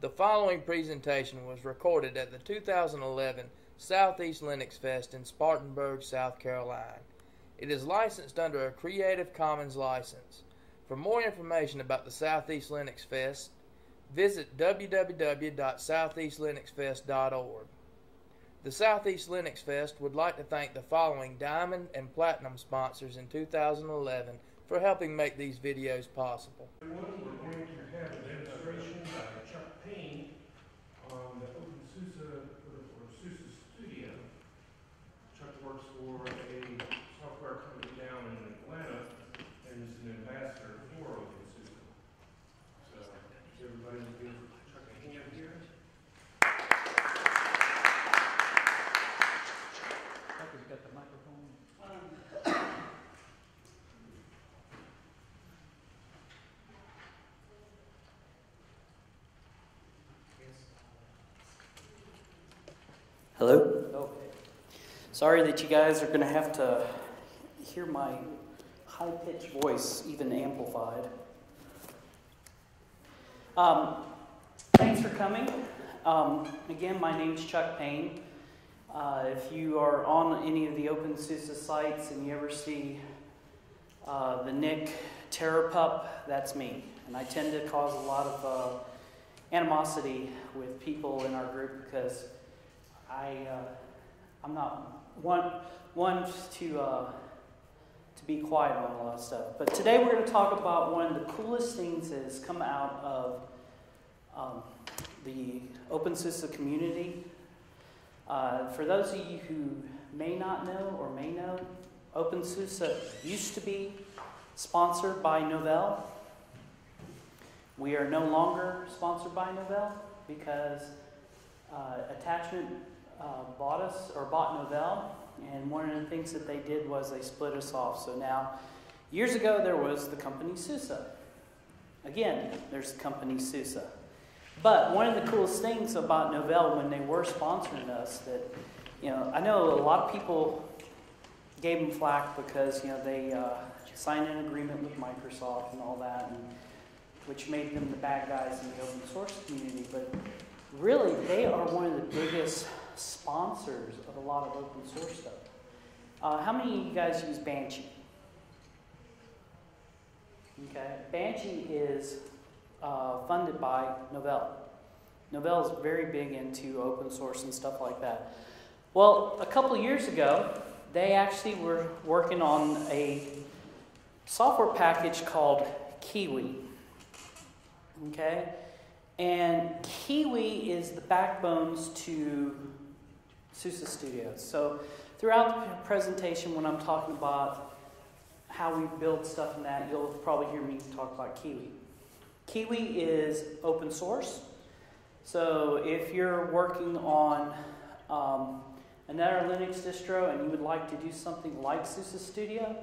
The following presentation was recorded at the 2011 Southeast Linux Fest in Spartanburg, South Carolina. It is licensed under a Creative Commons license. For more information about the Southeast Linux Fest, visit www.southeastlinuxfest.org. The Southeast Linux Fest would like to thank the following Diamond and Platinum sponsors in 2011 for helping make these videos possible. Everyone, we're going to have a demonstration by Chuck Payne on the OpenSUSE, or or SUSE Studio. Chuck works for a software company down in Atlanta and is an ambassador for OpenSUSE. So, everybody give Chuck a hand here. Tucker's got the microphone. Hello? Okay. Sorry that you guys are going to have to hear my high pitched voice even amplified. Um, thanks for coming. Um, again, my name's Chuck Payne. Uh, if you are on any of the OpenSUSE sites and you ever see uh, the Nick Terror Pup, that's me. And I tend to cause a lot of uh, animosity with people in our group because I, uh, I'm not one, one to, uh, to be quiet on a lot of stuff. But today we're going to talk about one of the coolest things that has come out of um, the OpenSUSE community. Uh, for those of you who may not know or may know, OpenSUSE used to be sponsored by Novell. We are no longer sponsored by Novell because uh, Attachmate uh, bought us or bought Novell, and one of the things that they did was they split us off. So now, years ago, there was the company SUSE. Again, there's the company SUSE. But one of the coolest things about Novell when they were sponsoring us that, you know, I know a lot of people gave them flack because, you know, they uh, signed an agreement with Microsoft and all that, and, which made them the bad guys in the open source community. But really, they are one of the biggest sponsors of a lot of open source stuff. Uh, how many of you guys use Banshee? Okay, Banshee is uh, funded by Novell. Novell is very big into open source and stuff like that. Well, a couple years ago, they actually were working on a software package called Kiwi. Okay? And Kiwi is the backbones to SUSE Studios. So throughout the presentation, when I'm talking about how we build stuff in that, you'll probably hear me talk about Kiwi. Kiwi is open source. So if you're working on um, another Linux distro and you would like to do something like SUSE Studio,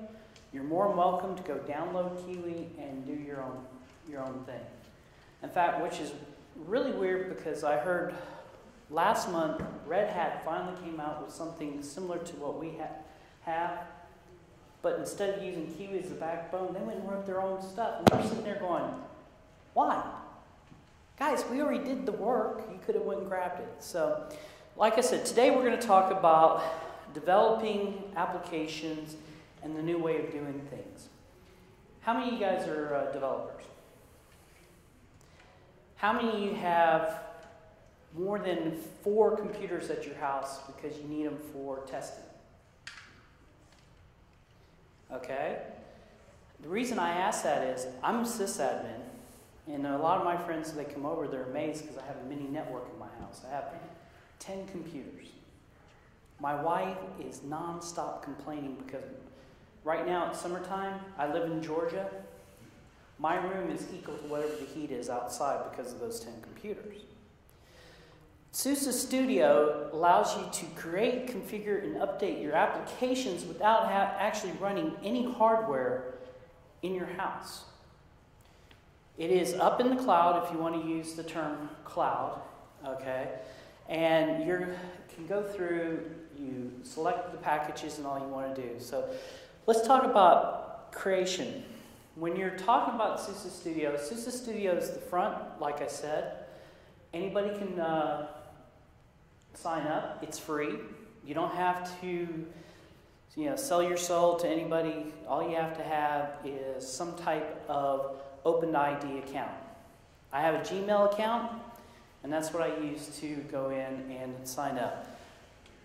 you're more than welcome to go download Kiwi and do your own your own thing. In fact, which is really weird because I heard last month Red Hat finally came out with something similar to what we ha- have, but instead of using Kiwi as the backbone, they went and wrote their own stuff. And we're sitting there going, why? Guys, we already did the work. You could have went and grabbed it. So, like I said, today we're going to talk about developing applications and the new way of doing things. How many of you guys are uh, developers? How many of you have more than four computers at your house because you need them for testing? Okay? The reason I ask that is I'm a sysadmin, and a lot of my friends, they come over, they're amazed because I have a mini network in my house. I have 10 computers. My wife is nonstop complaining because right now it's summertime. I live in Georgia. My room is equal to whatever the heat is outside because of those 10 computers. SUSE Studio allows you to create, configure, and update your applications without actually running any hardware in your house. It is up in the cloud if you want to use the term cloud, okay? And you can go through, you select the packages and all you want to do. So let's talk about creation. When you're talking about SUSE Studio, SUSE Studio is the front, like I said, Anybody can uh, sign up. It's free. You don't have to, you know, sell your soul to anybody. All you have to have is some type of OpenID account. I have a Gmail account, and that's what I use to go in and sign up.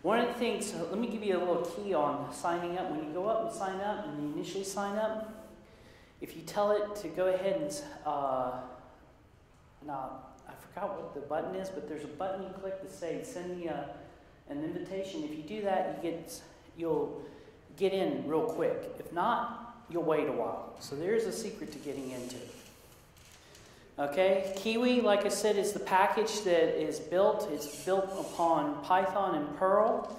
One of the things, let me give you a little key on signing up. When you go up and sign up, and you initially sign up, if you tell it to go ahead and, uh, now, I forgot what the button is, but there's a button you click to say, send me a, an invitation. If you do that, you get, you'll get in real quick. If not, you'll wait a while. So there's a secret to getting into. Okay, Kiwi, like I said, is the package that is built. It's built upon Python and Perl.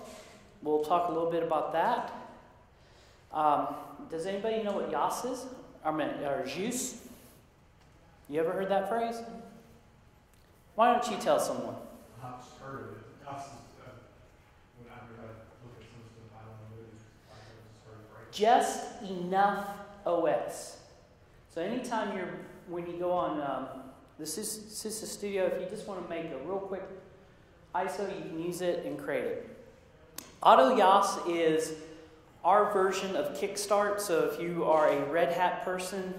We'll talk a little bit about that. Um, does anybody know what Yas is? Mean, or Jus? You ever heard that phrase? Why don't you tell someone? I've just heard of it. I've just, uh, when I look at some stuff, I don't know what it is. I just heard it. Just enough OS. So anytime you're when you go on um, the SUSE Studio, if you just want to make a real quick ISO, you can use it and create it. AutoYaST is our version of Kickstart. So if you are a Red Hat person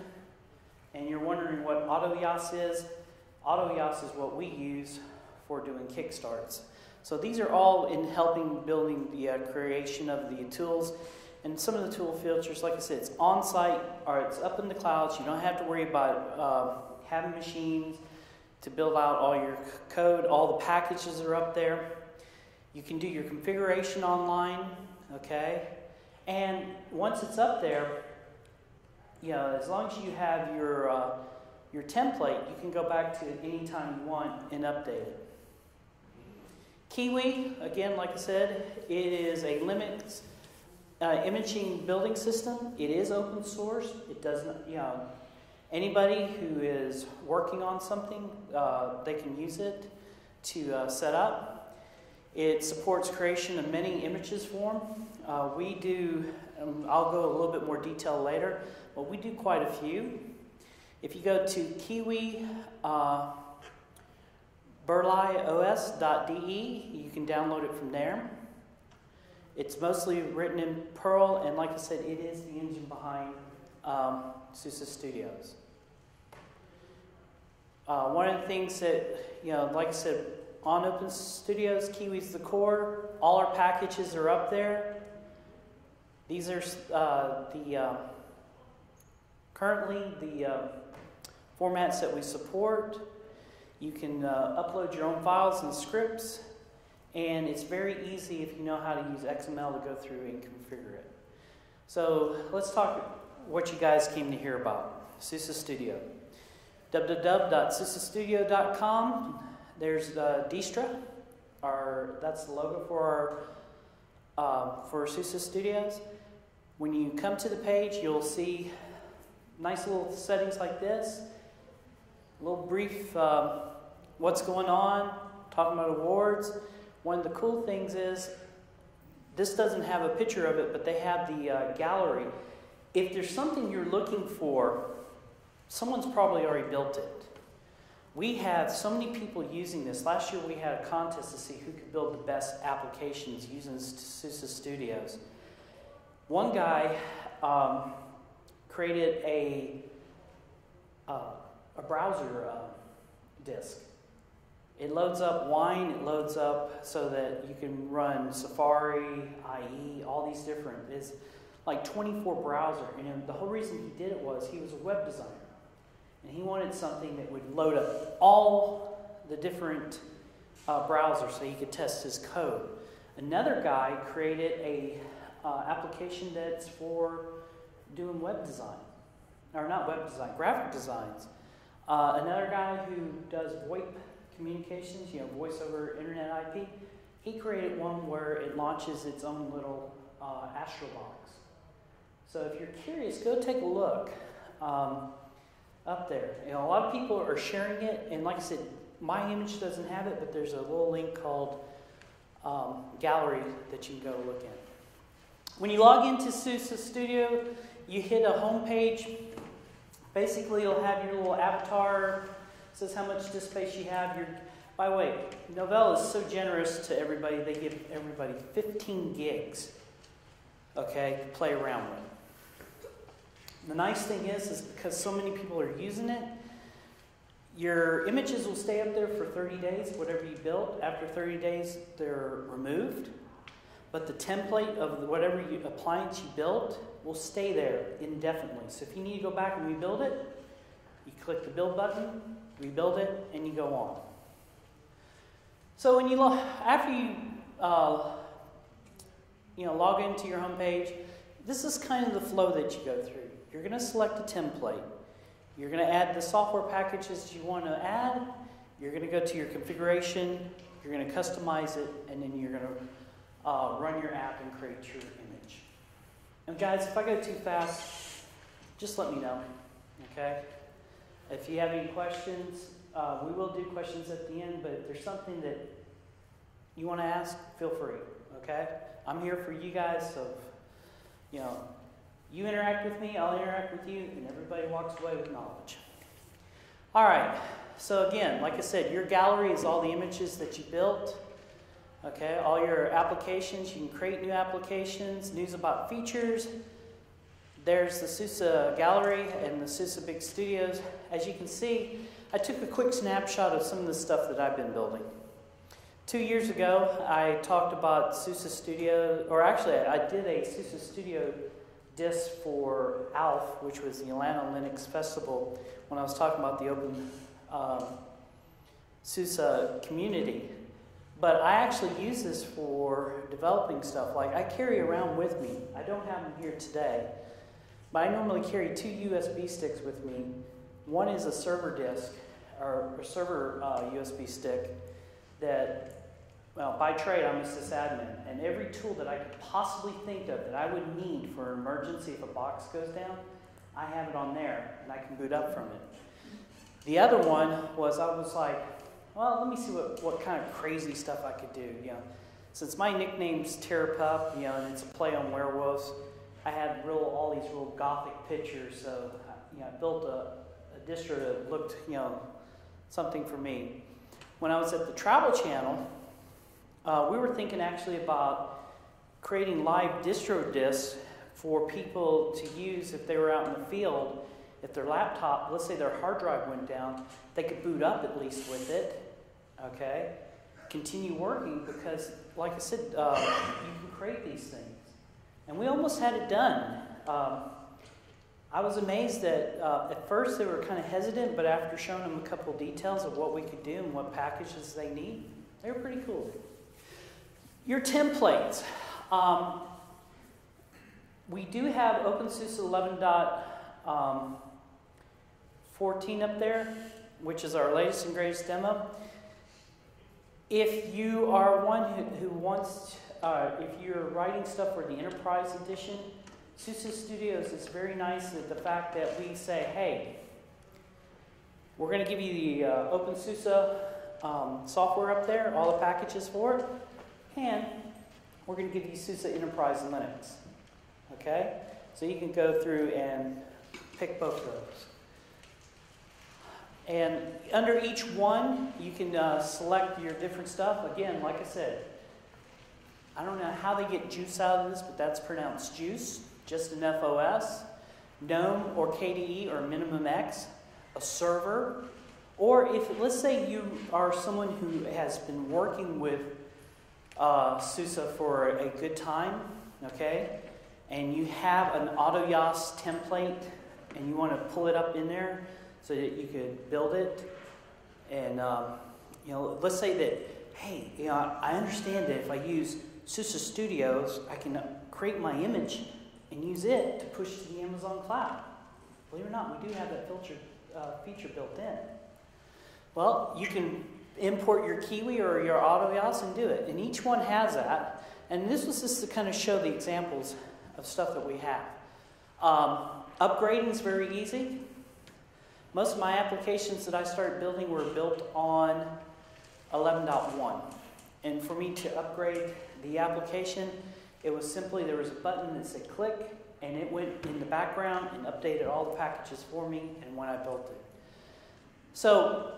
and you're wondering what AutoYaST is, AutoYaST is what we use for doing Kickstarts. So these are all in helping building the uh, creation of the tools. And some of the tool features, like I said, it's on site or it's up in the clouds. You don't have to worry about uh, having machines to build out all your code. All the packages are up there. You can do your configuration online, okay? And once it's up there, you know, as long as you have your, uh, your template, you can go back to it anytime you want and update it. Kiwi, again, like I said, it is a Linux uh, imaging building system. It is open source. It doesn't, you know, anybody who is working on something, uh, they can use it to uh, set up. It supports creation of many images for them. Uh, we do, um, I'll go a little bit more detail later, but we do quite a few. If you go to Kiwi, uh, berlios.de, you can download it from there. It's mostly written in Perl, and like I said, it is the engine behind um, SUSE Studios. Uh, one of the things that, you know, like I said, on Open Studios, Kiwi's the core. All our packages are up there. These are uh, the uh, currently the uh, formats that we support. You can uh, upload your own files and scripts. And it's very easy if you know how to use XML to go through and configure it. So let's talk what you guys came to hear about SUSE Studio. www.susestudio.com. There's uh, Distra. Our, that's the logo for our uh, for SUSE Studios. When you come to the page, you'll see nice little settings like this. A little brief uh, what's going on, talking about awards. One of the cool things is this doesn't have a picture of it, but they have the uh, gallery. If there's something you're looking for, someone's probably already built it. We have so many people using this. Last year we had a contest to see who could build the best applications using SUSE Studios. One guy um, created a, uh, a browser uh, disk it loads up Wine, it loads up so that you can run Safari, IE, all these different. It's like 24 browser. And the whole reason he did it was he was a web designer. And he wanted something that would load up all the different uh, browsers so he could test his code. Another guy created a uh, application that's for doing web design, or not web design, graphic designs. Uh, another guy who does VoIP communications, you know, voice over internet IP, he created one where it launches its own little uh. So if you're curious, go take a look um, up there. You know, a lot of people are sharing it, and like I said, my image doesn't have it, but there's a little link called um, Gallery that you can go look at. When you log into SUSE Studio, you hit a home page. Basically, you'll have your little avatar says how much disk space you have. Your By the way, Novell is so generous to everybody, they give everybody 15 gigs, okay, to play around with. The nice thing is, is because so many people are using it, your images will stay up there for 30 days, whatever you built. After 30 days, they're removed. But the template of whatever you, appliance you built will stay there indefinitely. So if you need to go back and rebuild it, you click the build button, rebuild it, and you go on. So when you log, after you uh, you know log into your home page, this is kind of the flow that you go through. You're going to select a template. You're going to add the software packages you want to add. You're going to go to your configuration. You're going to customize it, and then you're going to uh, run your app and create your. And guys, if I go too fast, just let me know. Okay? If you have any questions, uh, we will do questions at the end, but if there's something that you want to ask, feel free. Okay? I'm here for you guys, so, you know, you interact with me, I'll interact with you, and everybody walks away with knowledge. All right, so again, like I said, your gallery is all the images that you built. Okay, all your applications, you can create new applications, news about features. There's the SUSE gallery and the SUSE Big Studios. As you can see, I took a quick snapshot of some of the stuff that I've been building. Two years ago, I talked about SUSE Studio, or actually, I did a SUSE Studio disc for ALF, which was the Atlanta Linux Festival, when I was talking about the open um, SUSE community. But I actually use this for developing stuff. Like I carry around with me. I don't have them here today, but I normally carry two USB sticks with me. One is a server disk or a server uh, USB stick that well, by trade, I'm a sysadmin, and every tool that I could possibly think of that I would need for an emergency if a box goes down, I have it on there, and I can boot up from it. The other one was I was like, well, let me see what, what kind of crazy stuff I could do. You know, since my nickname's Terror Pup, you know, and it's a play on werewolves, I had real all these real gothic pictures. So, you know, I built a, a distro that looked, you know, something for me. When I was at the Travel Channel, uh, we were thinking actually about creating live distro discs for people to use if they were out in the field. If their laptop, let's say their hard drive went down, they could boot up at least with it, okay? Continue working because, like I said, uh, you can create these things. And we almost had it done. Um, I was amazed that uh, at first they were kind of hesitant, but after showing them a couple details of what we could do and what packages they need, they were pretty cool. Your templates. Um, we do have OpenSUSE 11.14 um, up there, which is our latest and greatest demo. If you are one who, who wants, uh, if you're writing stuff for the Enterprise Edition, SUSE Studios is very nice at the fact that we say, hey, we're going to give you the uh, OpenSUSE um, software up there, all the packages for it. And we're going to give you SUSE Enterprise Linux. Okay? So you can go through and pick both of those. And under each one, you can uh, select your different stuff. Again, like I said, I don't know how they get juice out of this, but that's pronounced juice, just an FOS. GNOME or KDE or minimum X, a server. Or if, let's say you are someone who has been working with uh, SUSE for a good time, okay? And you have an AutoYaST template and you want to pull it up in there so that you could build it. And, um, you know, let's say that, hey, you know, I understand that if I use SUSE Studios, I can create my image and use it to push to the Amazon cloud. Believe it or not, we do have that filter, uh, feature built in. Well, you can import your Kiwi or your AutoYaST and do it. And each one has that. And this was just to kind of show the examples of stuff that we have. Um, upgrading is very easy. Most of my applications that I started building were built on 11.1. And for me to upgrade the application, it was simply there was a button that said click, and it went in the background and updated all the packages for me and when I built it. So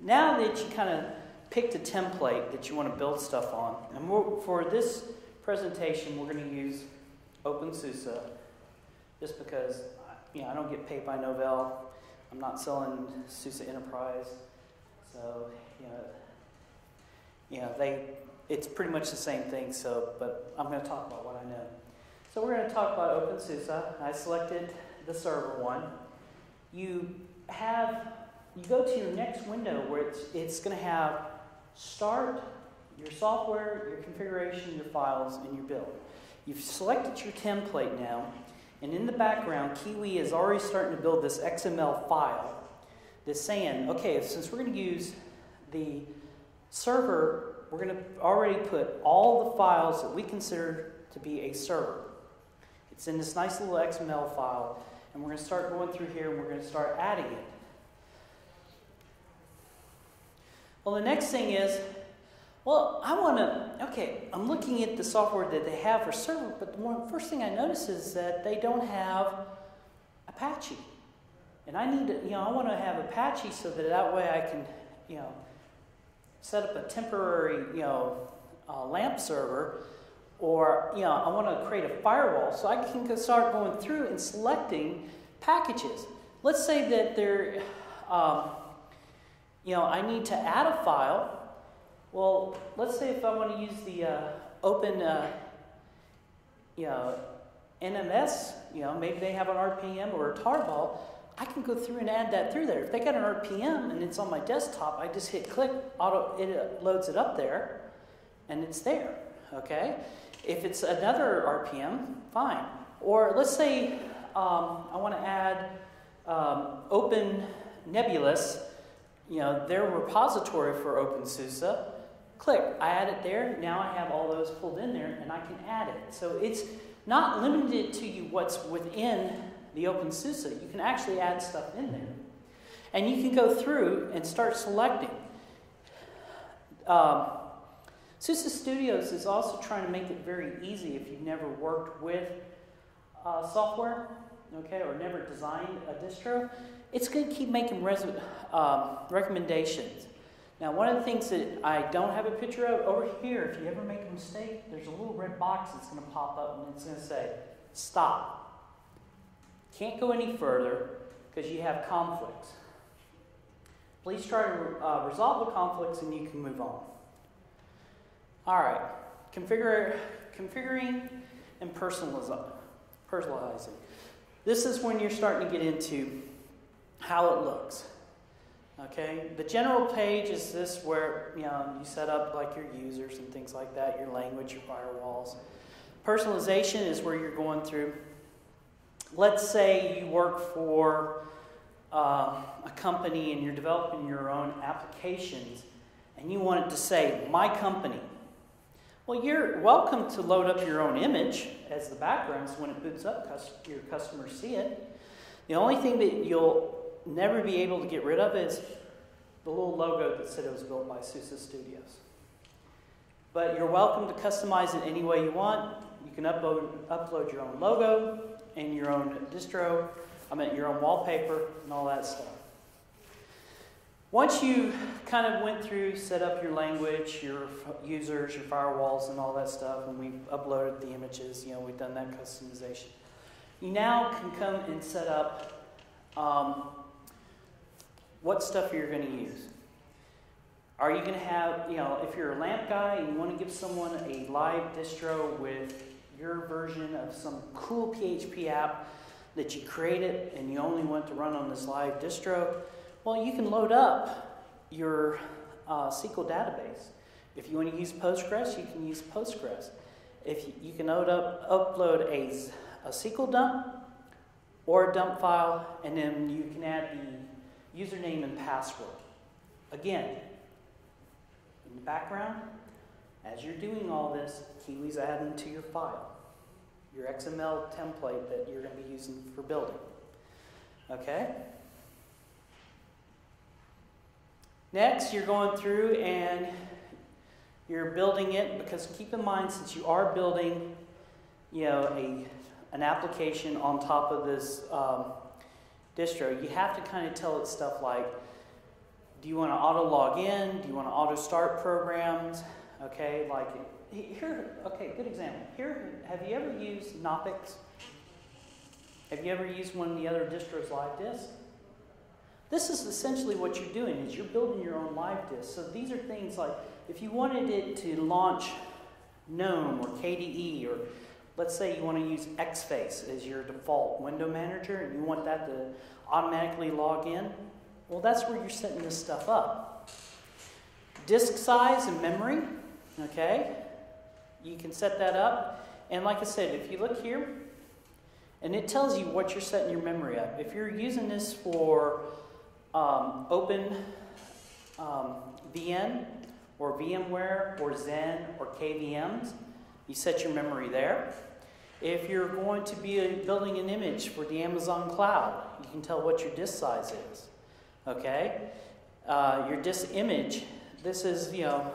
now that you kind of picked a template that you want to build stuff on, and for this presentation, we're going to use OpenSUSE, just because you know I don't get paid by Novell. I'm not selling SUSE Enterprise, so you know, you know they it's pretty much the same thing. So, but I'm going to talk about what I know. So we're going to talk about OpenSUSE. I selected the server one. You have you go to your next window where it's it's going to have start your software, your configuration, your files, and your build. You've selected your template now, and in the background, Kiwi is already starting to build this XML file that's saying, okay, since we're going to use the server, we're going to already put all the files that we consider to be a server. It's in this nice little XML file, and we're going to start going through here and we're going to start adding it. Well, the next thing is, well, I want to, okay, I'm looking at the software that they have for server, but the one, first thing I notice is that they don't have Apache. And I need to, you know, I want to have Apache so that that way I can, you know, set up a temporary, you know, uh, LAMP server, or, you know, I want to create a firewall so I can start going through and selecting packages. Let's say that there, um, you know, I need to add a file. Well, let's say if I want to use the uh, open, uh, you know, NMS, you know, maybe they have an RPM or a tarball, I can go through and add that through there. If they got an RPM and it's on my desktop, I just hit click, auto, it uh, loads it up there, and it's there. Okay. If it's another RPM, fine. Or let's say um, I want to add um, Open Nebulous, you know, their repository for OpenSUSE. Click, I add it there. Now I have all those pulled in there, and I can add it. So it's not limited to you what's within the OpenSUSE. You can actually add stuff in there. And you can go through and start selecting. Um, SUSE Studios is also trying to make it very easy if you've never worked with uh, software, okay, or never designed a distro. It's going to keep making um, recommendations. Now, one of the things that I don't have a picture of over here, if you ever make a mistake, there's a little red box that's going to pop up and it's going to say, stop. Can't go any further because you have conflicts. Please try to uh, resolve the conflicts and you can move on. All right, Configure, configuring and personalizing. This is when you're starting to get into how it looks. Okay, the general page is this where you know you set up like your users and things like that, your language, your firewalls. Personalization is where you're going through. Let's say you work for uh, a company and you're developing your own applications, and you want it to say "My Company." Well, you're welcome to load up your own image as the background, so when it boots up, your customers see it. The only thing that you'll never be able to get rid of is the little logo that said it was built by SUSE Studios. But you're welcome to customize it any way you want. You can upload, upload your own logo and your own distro, I mean your own wallpaper and all that stuff. Once you kind of went through, set up your language, your users, your firewalls, and all that stuff, and we uploaded the images, you know, we've done that customization. You now can come and set up um, what stuff you're going to use. Are you going to have, you know, if you're a LAMP guy and you want to give someone a live distro with your version of some cool PHP app that you created and you only want to run on this live distro, well, you can load up your uh, SQL database. If you want to use Postgres, you can use Postgres. If you, you can load up, upload a, a SQL dump or a dump file, and then you can add the username and password. Again, in the background, as you're doing all this, Kiwi's adding to your file, your XML template that you're going to be using for building. Okay? Next, you're going through and you're building it because keep in mind, since you are building, you know, a an application on top of this um, distro, you have to kind of tell it stuff like, Do you want to auto log in? Do you want to auto start programs? Okay, like here, okay, good example. Here, have you ever used Knoppix? Have you ever used one of the other distros live disk? This is essentially what you're doing is you're building your own live disk. So these are things like if you wanted it to launch GNOME or KDE or let's say you want to use Xfce as your default window manager and you want that to automatically log in, well that's where you're setting this stuff up. Disk size and memory, okay? You can set that up. And like I said, if you look here, and it tells you what you're setting your memory up. If you're using this for um, Open um, VN or VMware or Xen or KVMs, you set your memory there. If you're going to be building an image for the Amazon cloud, you can tell what your disk size is. Okay? Uh, your disk image, this is, you know,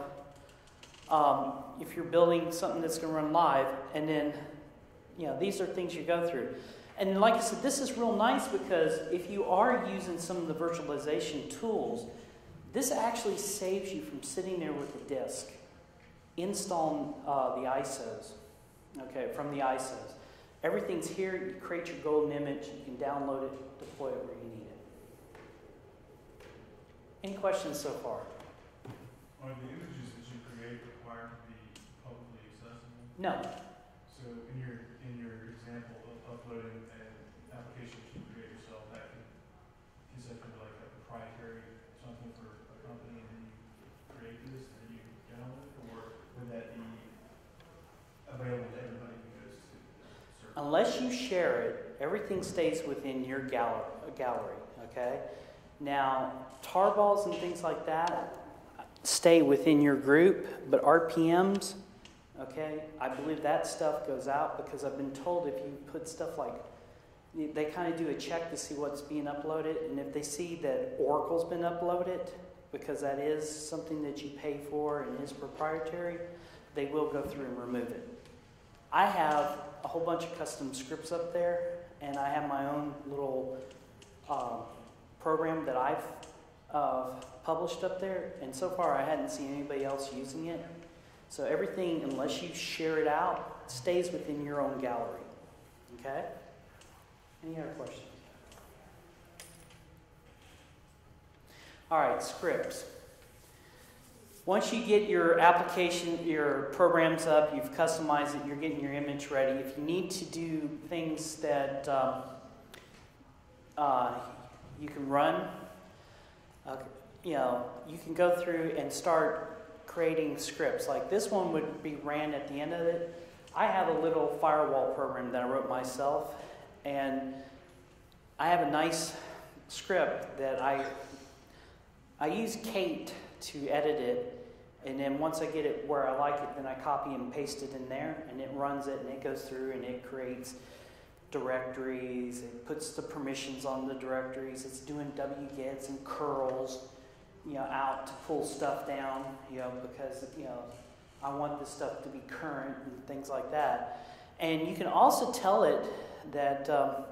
um, if you're building something that's going to run live, and then, you know, these are things you go through. And like I said, this is real nice because if you are using some of the virtualization tools, this actually saves you from sitting there with the disk, installing uh, the ISOs, okay, from the ISOs. Everything's here. You create your golden image. You can download it, deploy it where you need it. Any questions so far? Are the images that you create required to be publicly accessible? No. So in your, in your example of uploading an application that you create yourself, that can, is that kind of like a proprietary something for a company and then you create this and then you download it? Or would that be available to everybody who goes to the server? Unless you share it, everything stays within your gal- gallery, okay? Now, tarballs and things like that stay within your group, but RPMs, okay, I believe that stuff goes out because I've been told if you put stuff like, they kind of do a check to see what's being uploaded, and if they see that Oracle's been uploaded, because that is something that you pay for and is proprietary, they will go through and remove it. I have a whole bunch of custom scripts up there, and I have my own little um, program that I've uh, published up there, and so far I hadn't seen anybody else using it. So everything, unless you share it out, stays within your own gallery. Okay? Any other questions? All right, scripts. Once you get your application, your programs up, you've customized it, you're getting your image ready. If you need to do things that um, uh, you can run, uh, you know, you can go through and start creating scripts. Like this one would be ran at the end of it. I have a little firewall program that I wrote myself, and I have a nice script that I I use Kate to edit it, and then once I get it where I like it, then I copy and paste it in there, and it runs it, and it goes through and it creates directories. It puts the permissions on the directories. It's doing wgets and curls, you know, out to pull stuff down, you know, because you know I want this stuff to be current and things like that. And you can also tell it that um,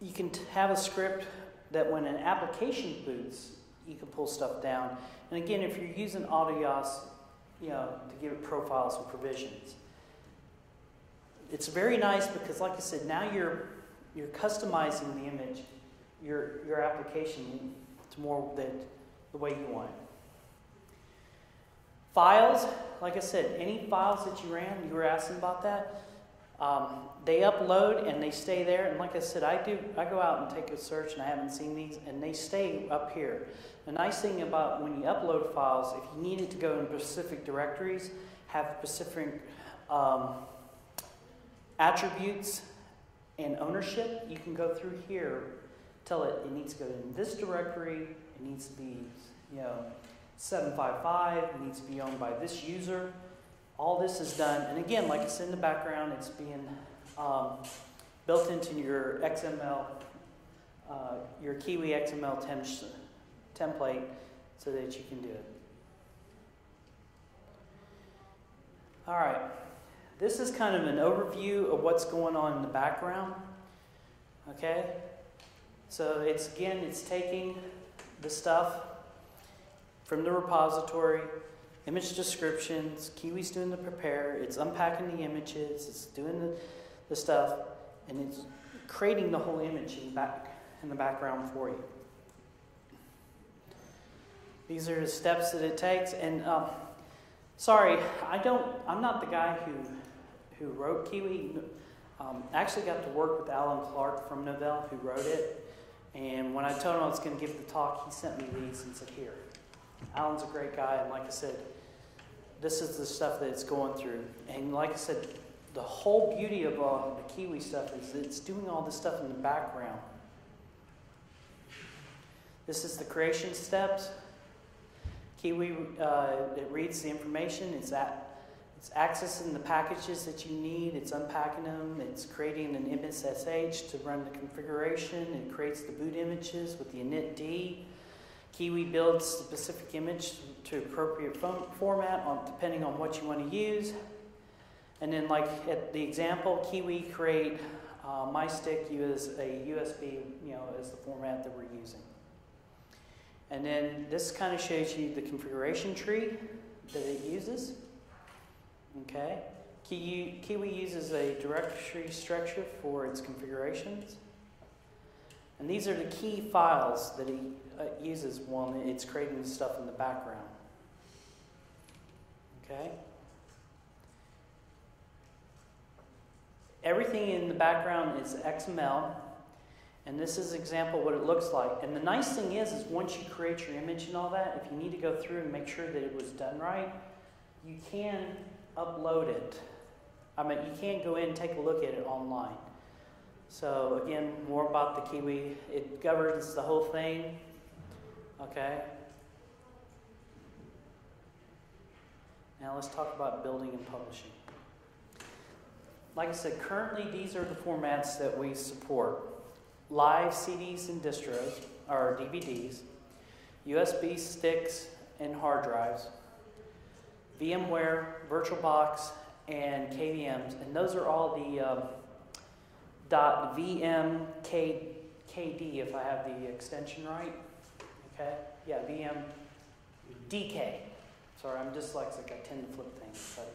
you can have a script that when an application boots, you can pull stuff down. And again, if you're using AutoYaST, you know, to give it profiles and provisions. It's very nice because, like I said, now you're you're customizing the image, your your application to more that the way you want it. Files, like I said, any files that you ran, you were asking about that. Um, they upload and they stay there. And like I said, I do. I go out and take a search, and I haven't seen these, and they stay up here. The nice thing about when you upload files, if you needed to go in specific directories, have specific um, attributes and ownership, you can go through here, tell it it needs to go in this directory, it needs to be, you know, 755, it needs to be owned by this user. All this is done, and again, like it's in the background, it's being um, built into your XML, uh, your Kiwi XML tem- template so that you can do it. All right. This is kind of an overview of what's going on in the background. Okay? So it's again, it's taking the stuff from the repository, image descriptions, Kiwi's doing the prepare, it's unpacking the images, it's doing the, the stuff, and it's creating the whole image in back in the background for you. These are the steps that it takes, and um, sorry, I don't. I'm not the guy who who wrote Kiwi. Um, actually, got to work with Alan Clark from Novell, who wrote it. And when I told him I was going to give the talk, he sent me these and said, "Here." Alan's a great guy, and like I said, this is the stuff that it's going through. And like I said, the whole beauty of uh, the Kiwi stuff is it's doing all this stuff in the background. This is the creation steps. Kiwi, uh, it reads the information. It's at, it's accessing the packages that you need. It's unpacking them. It's creating an MSSH to run the configuration. It creates the boot images with the initd. Kiwi builds the specific image to appropriate format on, depending on what you want to use. And then, like at the example, Kiwi create uh, MyStick use a USB, you know, as the format that we're using. And then this kind of shows you the configuration tree that it uses. Okay. Kiwi uses a directory structure for its configurations. And these are the key files that he uh, uses when it's creating stuff in the background. Okay? Everything in the background is XML, and this is example what it looks like. And the nice thing is, is once you create your image and all that, if you need to go through and make sure that it was done right, you can upload it. I mean, you can go in and take a look at it online. So again, more about the Kiwi. It governs the whole thing. Okay. Now let's talk about building and publishing. Like I said, currently these are the formats that we support live CDs and distros, or DVDs, USB sticks and hard drives, VMware, VirtualBox, and KVMs, and those are all the um, .vmkd if I have the extension right. Okay, yeah, VMDK. Sorry, I'm dyslexic. I tend to flip things. But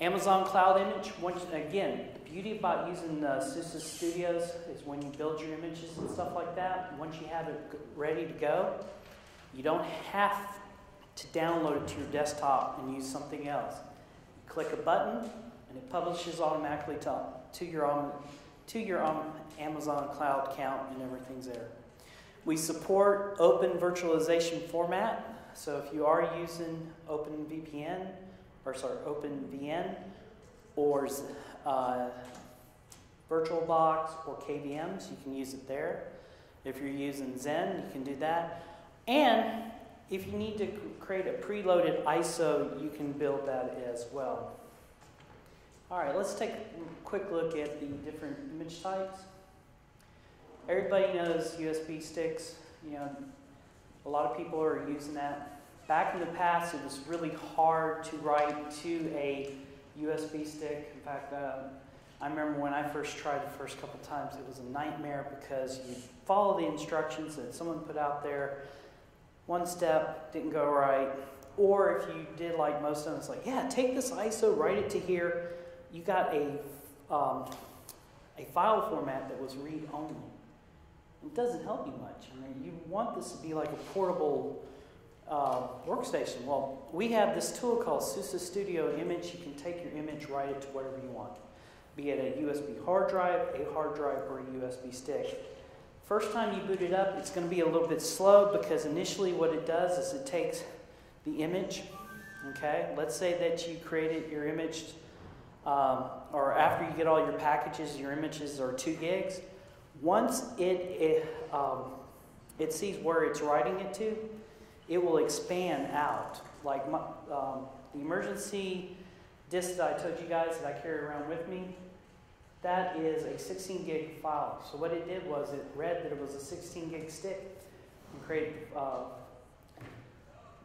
Amazon Cloud Image. Once again, the beauty about using the SUSE Studios is when you build your images and stuff like that, once you have it ready to go, you don't have to download it to your desktop and use something else. You click a button and it publishes automatically to, to your own to your own Amazon Cloud account and everything's there. We support open virtualization format. So if you are using OpenVPN, or sorry, OpenVN, or uh, VirtualBox or KVMs, you can use it there. If you're using Xen, you can do that. And if you need to create a preloaded ISO, you can build that as well. All right, let's take a quick look at the different image types. Everybody knows USB sticks. You know, a lot of people are using that. Back in the past, it was really hard to write to a USB stick. In fact, uh, I remember when I first tried the first couple times, it was a nightmare because you follow the instructions that someone put out there. One step didn't go right. Or if you did like most of them, it's like, yeah, take this ISO, write it to here. You got a, um, a file format that was read only. It doesn't help you much. I mean, you want this to be like a portable uh, workstation. Well, we have this tool called SUSE Studio Image. You can take your image, write it to whatever you want, be it a USB hard drive, a hard drive, or a USB stick. First time you boot it up, it's going to be a little bit slow because initially what it does is it takes the image. Okay, let's say that you created your image, um, or after you get all your packages, your images are two gigs. Once it it, um, it sees where it's writing it to, it will expand out. Like my, um, the emergency disk that I told you guys that I carry around with me, that is a 16 gig file. So what it did was it read that it was a 16 gig stick and created uh,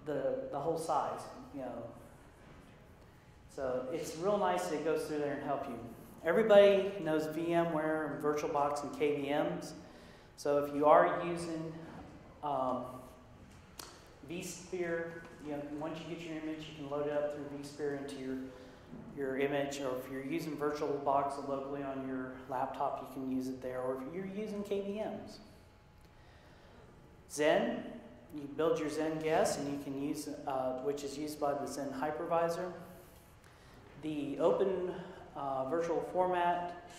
the, the whole size, you know. So it's real nice that it goes through there and help you. Everybody knows VMware and VirtualBox and KVMs. So if you are using um, vSphere, you know, once you get your image, you can load it up through vSphere into your your image, or if you're using VirtualBox locally on your laptop, you can use it there, or if you're using KVMs. Xen, you build your Xen guest, and you can use, uh, which is used by the Xen hypervisor. The open uh, virtual format,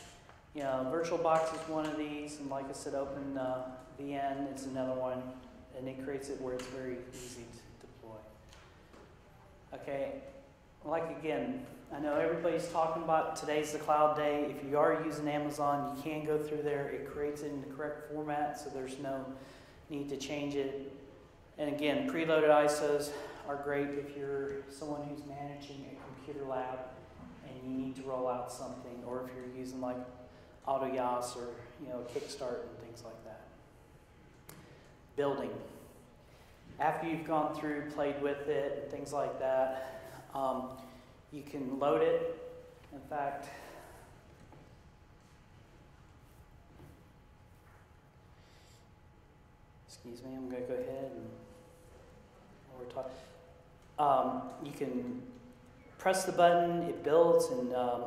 you know, VirtualBox is one of these, and like I said, Open uh, is another one, and it creates it where it's very easy to deploy. Okay, like again, I know everybody's talking about today's the cloud day. If you are using Amazon, you can go through there. It creates it in the correct format, so there's no need to change it. And again, preloaded ISOs are great if you're someone who's managing a computer lab you need to roll out something, or if you're using like AutoYaST or you know Kickstart and things like that. Building. After you've gone through, played with it, and things like that, um, you can load it. In fact, excuse me, I'm going to go ahead and we're talking. Um, you can press the button, it builds, and um,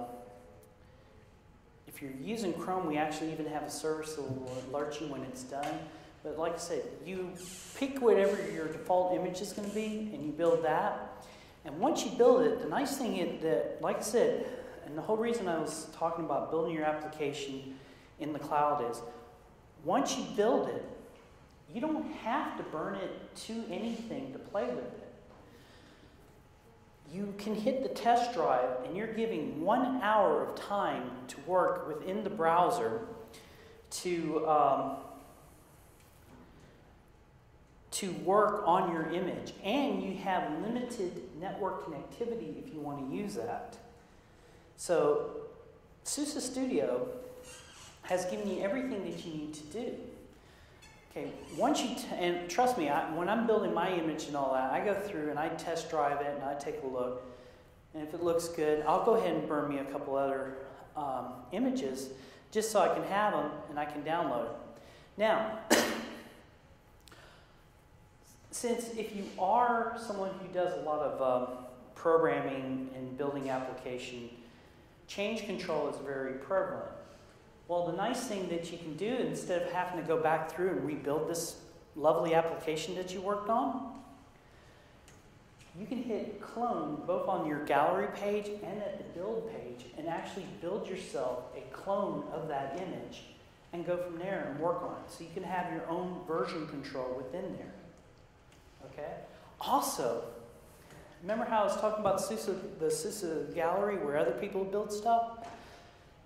if you're using Chrome, we actually even have a service that will alert you when it's done. But like I said, you pick whatever your default image is going to be, and you build that. And once you build it, the nice thing is that, like I said, and the whole reason I was talking about building your application in the cloud is once you build it, you don't have to burn it to anything to play with it. You can hit the test drive, and you're giving one hour of time to work within the browser to. Um, to work on your image. And you have limited network connectivity if you want to use that. So, SUSE Studio has given you everything that you need to do. Okay, once you, and trust me, I, when I'm building my image and all that, I go through and I test drive it and I take a look. And if it looks good, I'll go ahead and burn me a couple other um, images just so I can have them and I can download them. Now, since if you are someone who does a lot of um, programming and building application, change control is very prevalent. Well, the nice thing that you can do instead of having to go back through and rebuild this lovely application that you worked on, you can hit clone both on your gallery page and at the build page and actually build yourself a clone of that image and go from there and work on it. So you can have your own version control within there. Okay? Also, remember how I was talking about the SUSE gallery where other people build stuff?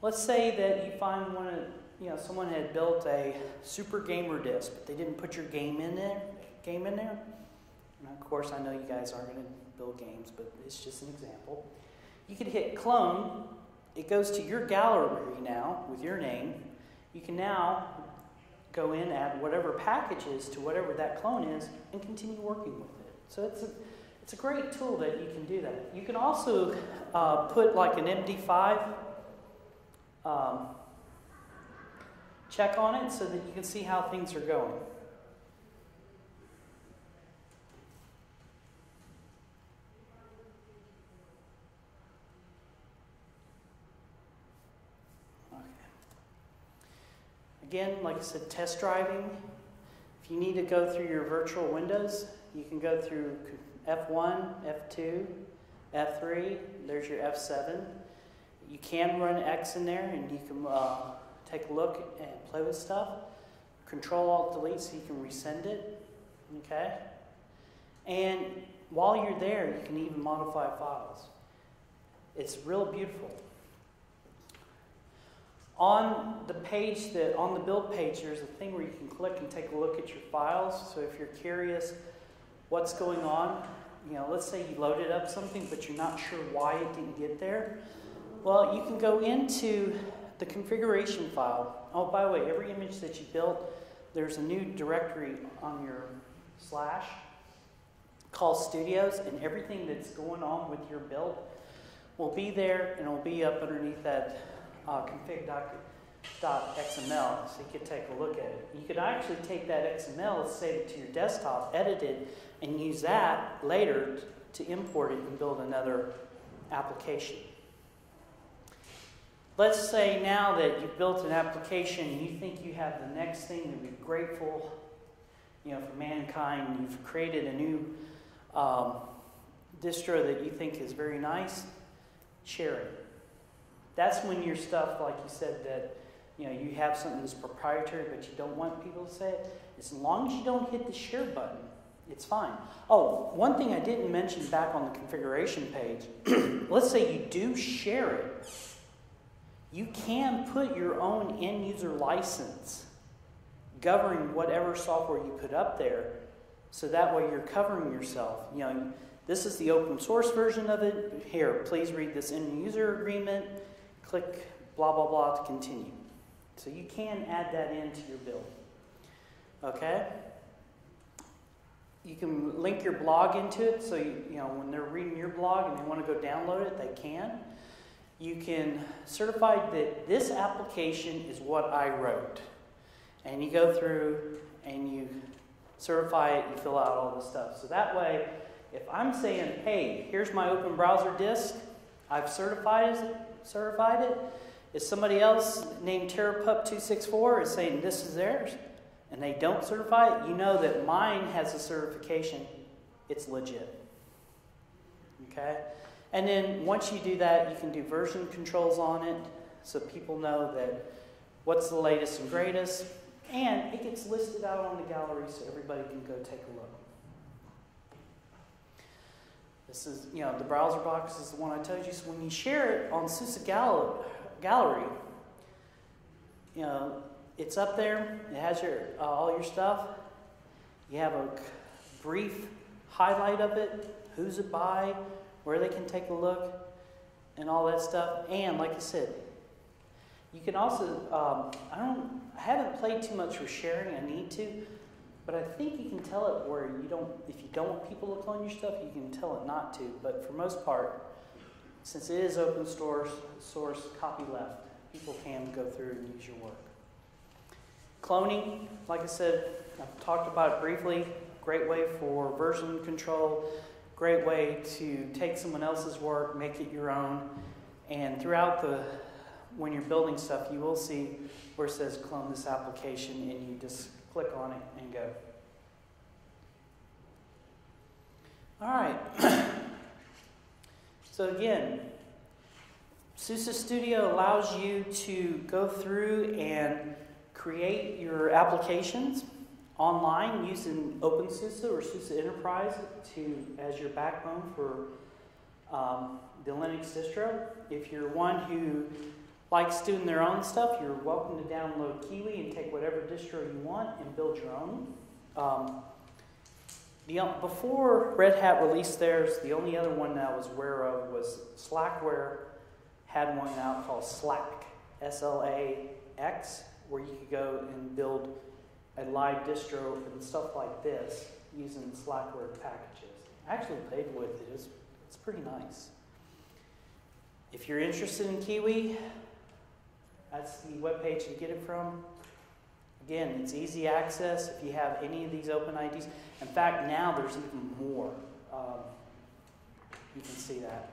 Let's say that you find one of, you know, someone had built a super gamer disc, but they didn't put your game in there. Game in there. And of course, I know you guys aren't going to build games, but it's just an example. You could hit clone. It goes to your gallery now with your name. You can now go in, add whatever packages to whatever that clone is, and continue working with it. So it's a, it's a great tool that you can do that. You can also uh, put like an MD5 um, check on it so that you can see how things are going. Again, like I said, test driving. If you need to go through your virtual windows, you can go through F1, F2, F3, there's your F7. You can run X in there and you can uh, take a look and play with stuff. Control Alt Delete so you can resend it. Okay? And while you're there, you can even modify files. It's real beautiful. On the page that on the build page, there's a thing where you can click and take a look at your files. So if you're curious what's going on, you know, let's say you loaded up something but you're not sure why it didn't get there. Well, you can go into the configuration file. Oh, by the way, every image that you built, there's a new directory on your slash called Studios, and everything that's going on with your build will be there and it'll be up underneath that uh, config doc, XML, so you can take a look at it. You could actually take that XML, save it to your desktop, edit it, and use that later to import it and build another application. Let's say now that you've built an application and you think you have the next thing to be grateful, you know, for mankind. You've created a new um, distro that you think is very nice. Share it. That's when your stuff, like you said, that you know you have something that's proprietary, but you don't want people to say it. As long as you don't hit the share button, it's fine. Oh, one thing I didn't mention back on the configuration page. let's say you do share it you can put your own end user license governing whatever software you put up there so that way you're covering yourself. You know this is the open source version of it. Here please read this end user agreement. Click blah blah blah to continue. So you can add that into your build okay? You can link your blog into it so you, you know when they're reading your blog and they want to go download it they can you can certify that this application is what I wrote. And you go through and you certify it, you fill out all the stuff. So that way, if I'm saying, hey, here's my open browser disk, I've certified it, certified it. If somebody else named TerraPup264 is saying this is theirs, and they don't certify it, you know that mine has a certification, it's legit. Okay? And then once you do that, you can do version controls on it so people know that what's the latest and greatest. And it gets listed out on the gallery so everybody can go take a look. This is, you know, the browser box is the one I told you. So when you share it on SUSE Gal- Gallery, you know, it's up there. It has your uh, all your stuff. You have a brief highlight of it. Who's it by? Where they can take a look, and all that stuff. And like I said, you can also um, I don't I haven't played too much with sharing. I need to, but I think you can tell it where you don't if you don't want people to clone your stuff, you can tell it not to. But for most part, since it is open source, source copy left, people can go through and use your work. Cloning, like I said, I've talked about it briefly. Great way for version control great way to take someone else's work, make it your own. And throughout the, when you're building stuff, you will see where it says clone this application, and you just click on it and go. All right. so again, SUSE Studio allows you to go through and create your applications online using OpenSUSE or SUSE Enterprise to as your backbone for um, the Linux distro. If you're one who likes doing their own stuff, you're welcome to download Kiwi and take whatever distro you want and build your own. Um, the, before Red Hat released theirs, the only other one that I was aware of was Slackware had one out called Slax, S L A X, where you could go and build a live distro and stuff like this using Slackware packages. Actually played with it. It's, it's pretty nice. If you're interested in Kiwi, that's the webpage to get it from. Again, it's easy access if you have any of these open IDs. In fact, now there's even more. Um, you can see that.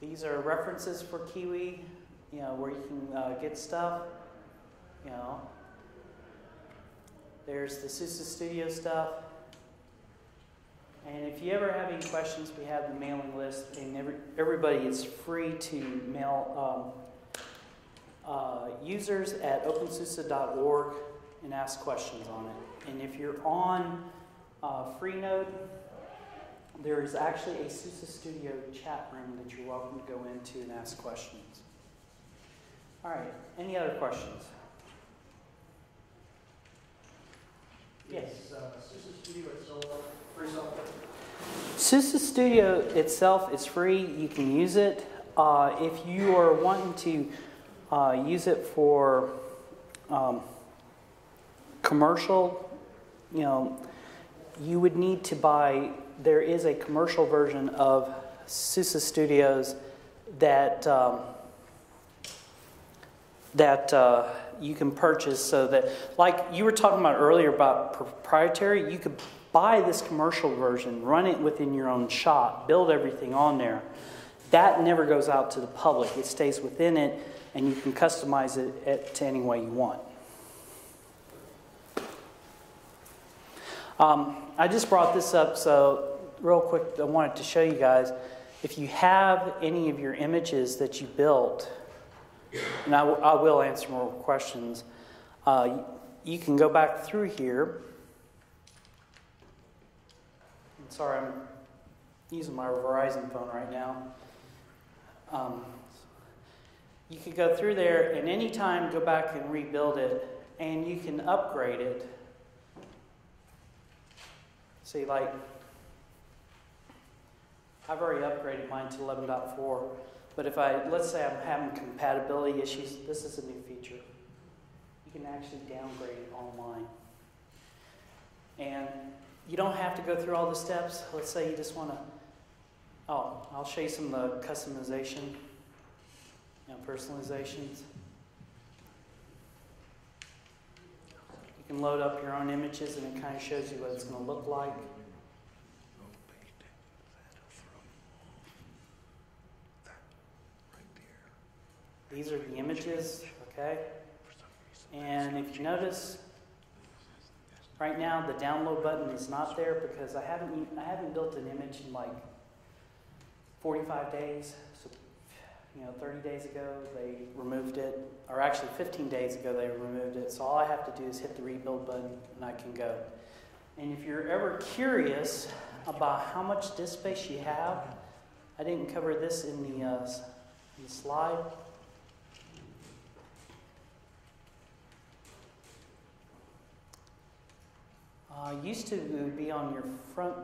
These are references for Kiwi, you know, where you can uh, get stuff. You know, there's the SUSE Studio stuff. And if you ever have any questions, we have the mailing list, and every, everybody is free to mail um, uh, users at opensuse.org and ask questions on it. And if you're on uh, Freenode, there is actually a SUSE Studio chat room that you're welcome to go into and ask questions. All right, any other questions? Yes. SUSE Studio itself free software? SUSE Studio itself is free. You can use it. Uh, if you are wanting to uh, use it for um, commercial, you know, you would need to buy. There is a commercial version of SUSE Studios that um, that uh, you can purchase so that, like you were talking about earlier about proprietary, you could buy this commercial version, run it within your own shop, build everything on there. That never goes out to the public. It stays within it, and you can customize it to any way you want. Um, I just brought this up, so real quick, I wanted to show you guys. If you have any of your images that you built, and I, will answer more questions, uh, you can go back through here. I'm sorry, I'm using my Verizon phone right now. Um, you could go through there and anytime go back and rebuild it, and you can upgrade it. See, like, I've already upgraded mine to 11.4, but if I, let's say I'm having compatibility issues, this is a new feature. You can actually downgrade it online. And you don't have to go through all the steps. Let's say you just want to, oh, I'll show you some of the customization, know, personalizations. You can load up your own images and it kind of shows you what it's going to look like. These are the images, okay? And if you notice, right now the download button is not there because I haven't I haven't built an image in like 45 days. So, you know, 30 days ago they removed it, or actually 15 days ago they removed it. So all I have to do is hit the rebuild button and I can go. And if you're ever curious about how much disk space you have, I didn't cover this in the, uh, in the slide. Uh, used to be on your front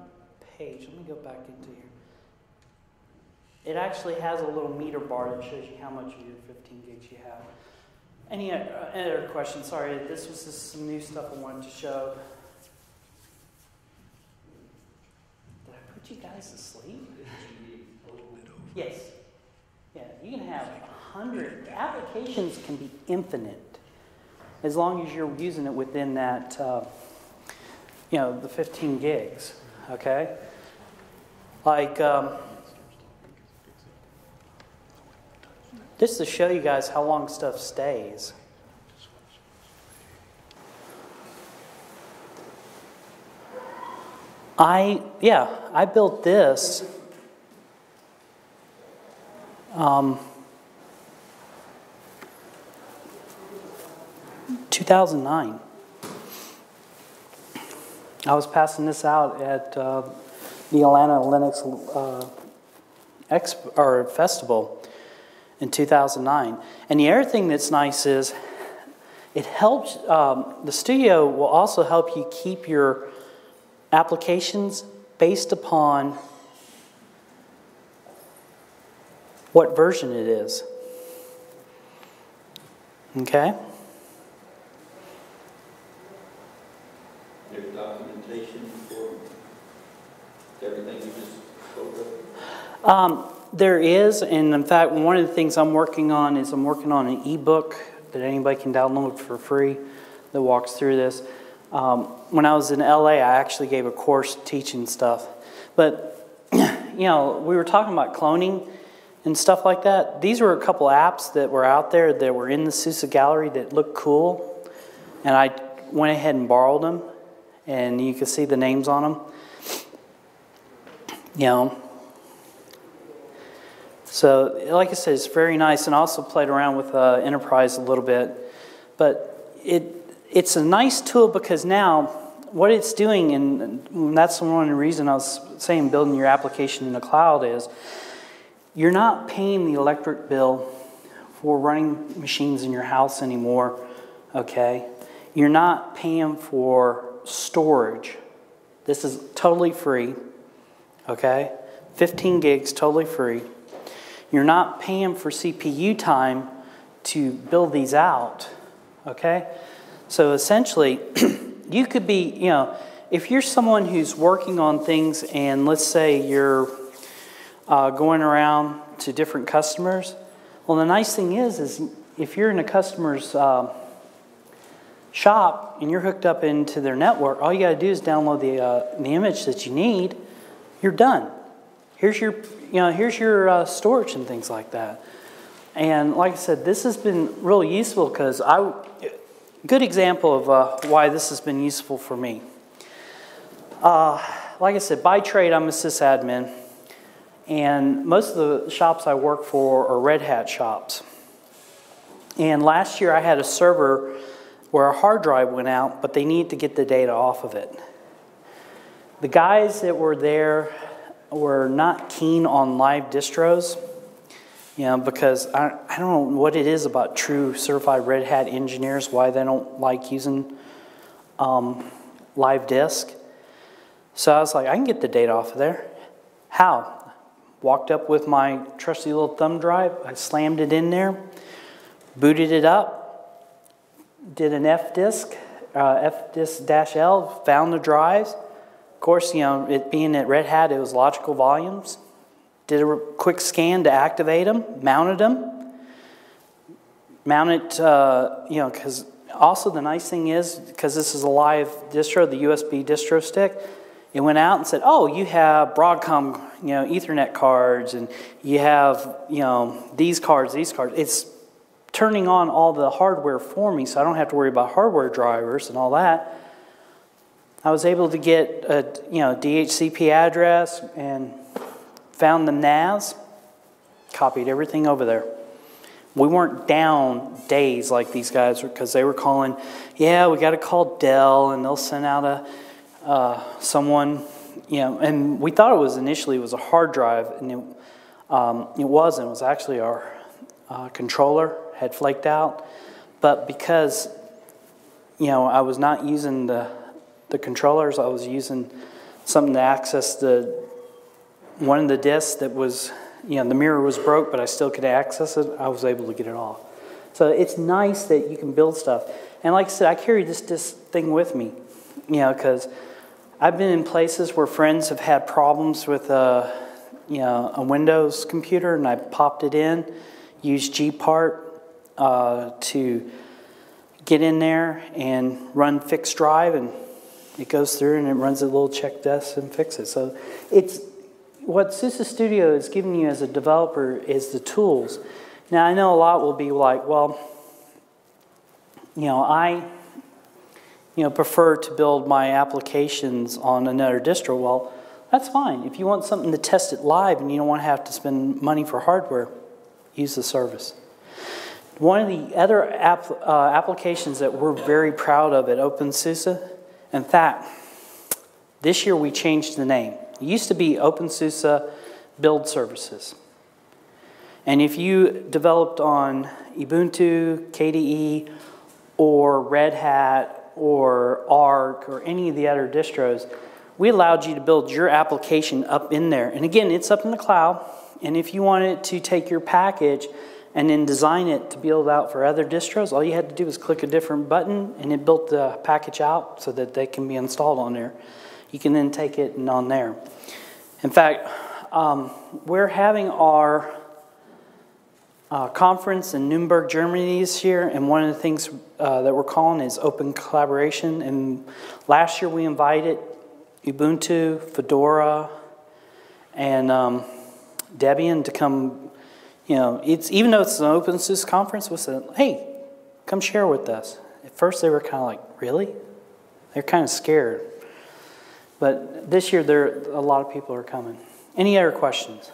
page. Let me go back into here. It actually has a little meter bar that shows you how much of your 15 gigs you have. Any uh, other questions? Sorry, this was just some new stuff I wanted to show. Did I put you guys to sleep? Yes. Yeah, you can have a hundred applications can be infinite as long as you're using it within that. Uh, you know, the 15 gigs, okay? Like, um, just to show you guys how long stuff stays. I, yeah, I built this. Um, 2009. I was passing this out at uh, the Atlanta Linux uh, Exp- or Festival in 2009. And the other thing that's nice is it helps, um, the studio will also help you keep your applications based upon what version it is. Okay? There's documentation for everything you just spoke of? Um, there is, and in fact, one of the things I'm working on is I'm working on an ebook that anybody can download for free that walks through this. Um, when I was in LA, I actually gave a course teaching stuff. But, you know, we were talking about cloning and stuff like that. These were a couple apps that were out there that were in the SUSE gallery that looked cool. And I went ahead and borrowed them, and you can see the names on them. You know, so, like I said, it's very nice, and I also played around with uh, Enterprise a little bit. But it it's a nice tool because now what it's doing, and that's one reason I was saying building your application in the cloud is you're not paying the electric bill for running machines in your house anymore. Okay, you're not paying for storage. This is totally free. Okay, 15 gigs, totally free. You're not paying for CPU time to build these out, okay? So essentially, you could be, you know, if you're someone who's working on things and let's say you're uh, going around to different customers, well, the nice thing is, is if you're in a customer's um, shop and you're hooked up into their network, all you got to do is download the, uh, the image that you need. You're done. Here's your, you know, here's your uh, storage and things like that. And like I said, this has been really useful because I, good example of uh, why this has been useful for me. Uh, like I said, by trade, I'm a sysadmin, and most of the shops I work for are Red Hat shops. And last year, I had a server where a hard drive went out, but they needed to get the data off of it. The guys that were there were not keen on live distros, you know, because I, I don't know what it is about true certified Red Hat engineers, why they don't like using um, live disk. So I was like, I can get the data off of there. How? Walked up with my trusty little thumb drive, I slammed it in there, booted it up, did an F disk, uh, F disk dash L, found the drives. Course, you know, it being at Red Hat, it was logical volumes. Did a quick scan to activate them, mounted them, mounted, uh, you know, because also the nice thing is, because this is a live distro, the USB distro stick, it went out and said, "Oh, you have Broadcom, you know, Ethernet cards, and you have, you know, these cards, these cards." It's turning on all the hardware for me, so I don't have to worry about hardware drivers and all that. I was able to get a, you know, DHCP address and found the NAS, copied everything over there. We weren't down days like these guys because they were calling, yeah, we got to call Dell and they'll send out a uh, someone, you know, and we thought it was initially it was a hard drive, and it, um, it wasn't. It was actually our uh, controller had flaked out, but because you know I was not using the the controllers, I was using something to access the one of the discs that was, you know, the mirror was broke, but I still could access it. I was able to get it off. So it's nice that you can build stuff. And like I said, I carry this, this thing with me, you know, because I've been in places where friends have had problems with a, you know, a Windows computer, and I popped it in, used GPart uh, to get in there and run fixed drive, and it goes through and it runs a little check desk and fixes it. So it's what SUSE Studio is giving you as a developer is the tools. Now I know a lot will be like, well, you know, I you know, prefer to build my applications on another distro, well, that's fine. If you want something to test it live and you don't want to have to spend money for hardware, use the service. One of the other app, uh, applications that we're very proud of at OpenSUSE, in fact, this year we changed the name. It used to be OpenSUSE Build Services. And if you developed on Ubuntu, KDE, or Red Hat, or Arch or any of the other distros, we allowed you to build your application up in there. And again, it's up in the cloud. And if you wanted to take your package and then design it to build out for other distros, all you had to do was click a different button and it built the package out so that they can be installed on there. You can then take it and on there. In fact, um, we're having our uh, conference in Nuremberg, Germany this year, and one of the things uh, that we're calling is open collaboration. And last year we invited Ubuntu, Fedora, and um, Debian to come. You know, it's even though it's an open source conference, we said, "Hey, come share with us." At first, they were kind of like, "Really?" They're kind of scared. But this year, there a lot of people are coming. Any other questions?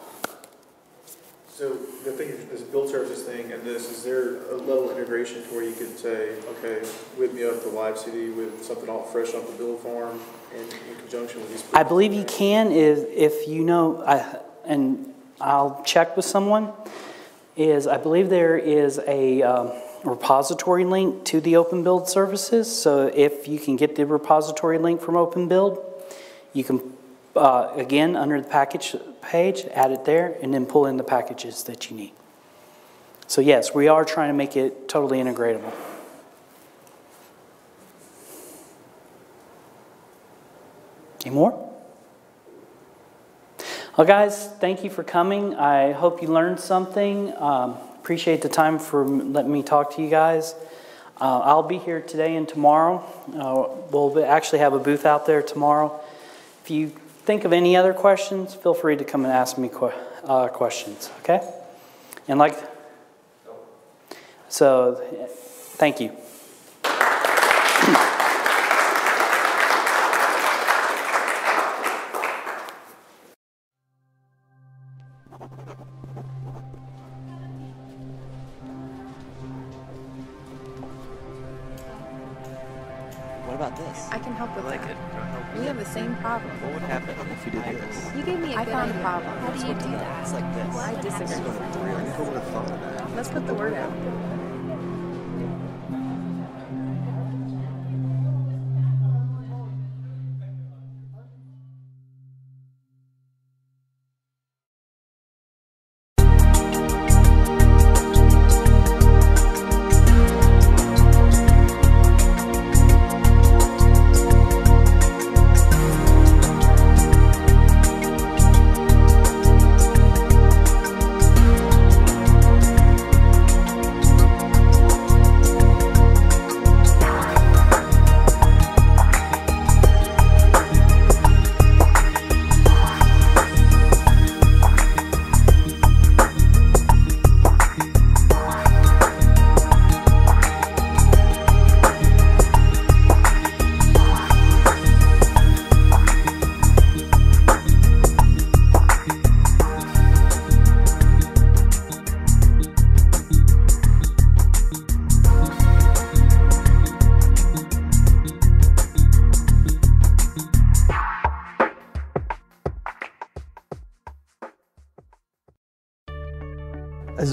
So the thing, is this build services thing and this, is there a level of integration to where you could say, okay, whip me up the live CD with something all fresh off the build farm in, in conjunction with these? People. I believe you can if, if you know, I, and I'll check with someone, is I believe there is a um, repository link to the Open Build services. So if you can get the repository link from Open Build, you can uh, again, under the package page, add it there, and then pull in the packages that you need. So yes, we are trying to make it totally integratable. Any more? Well, guys, thank you for coming. I hope you learned something. Um, appreciate the time for letting me talk to you guys. Uh, I'll be here today and tomorrow. Uh, we'll actually have a booth out there tomorrow. If you think of any other questions, feel free to come and ask me que- uh, questions, okay? And like, so, thank you.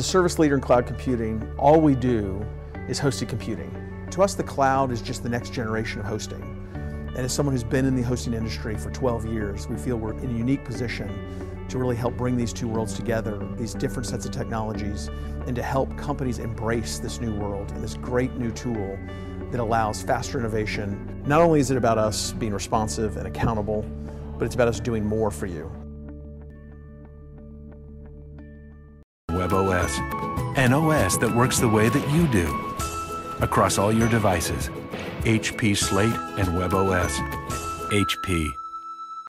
Service leader in cloud computing, all we do is hosted computing. To us, the cloud is just the next generation of hosting. And as someone who's been in the hosting industry for 12 years, we feel we're in a unique position to really help bring these two worlds together, these different sets of technologies, and to help companies embrace this new world and this great new tool that allows faster innovation. Not only is it about us being responsive and accountable, but it's about us doing more for you. An OS that works the way that you do. Across all your devices, HP Slate and WebOS. HP